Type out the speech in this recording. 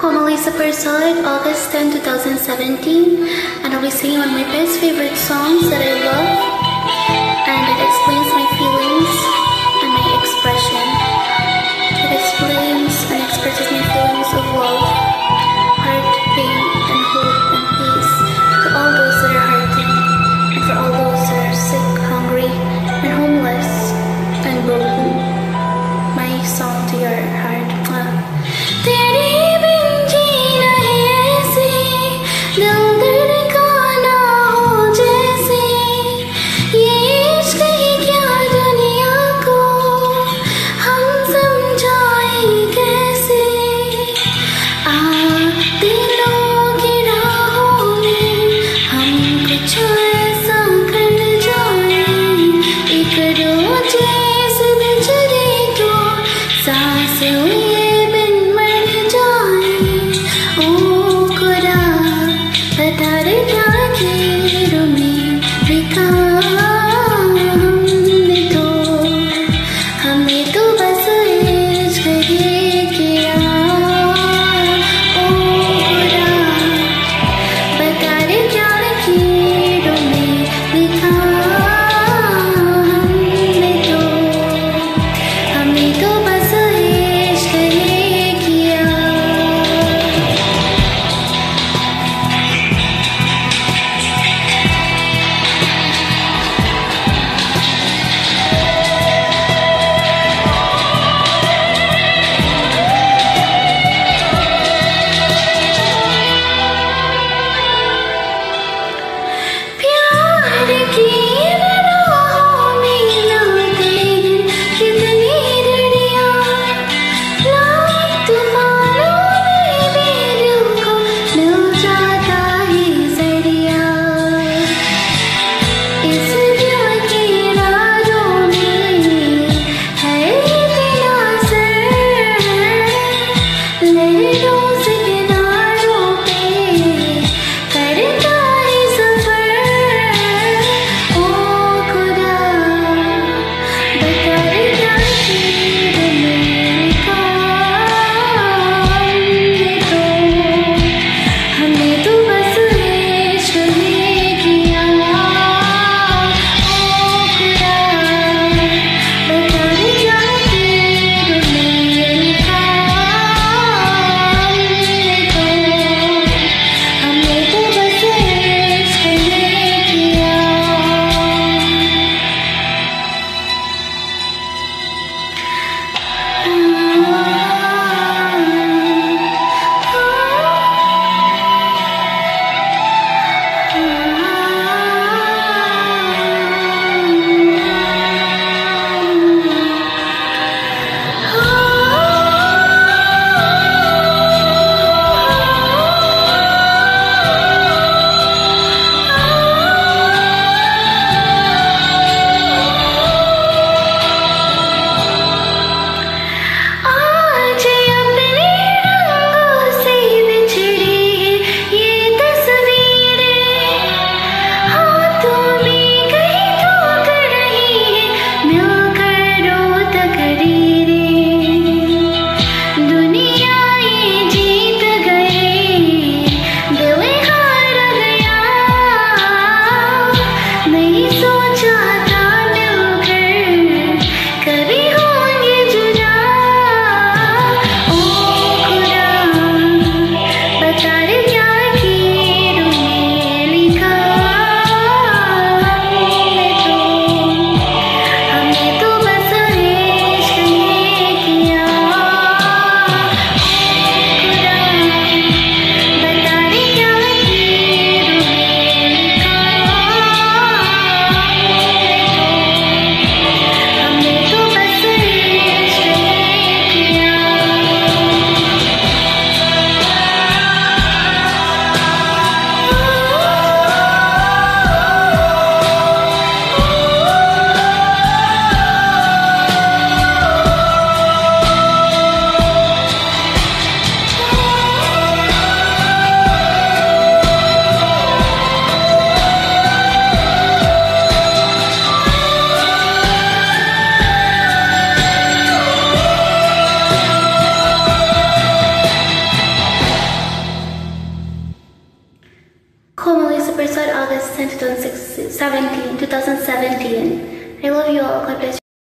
Komalissa Persaud, August 10, 2017, and I'll be singing one of my best favorite songs. August 10, 2017. 2017. I love you all. God bless you.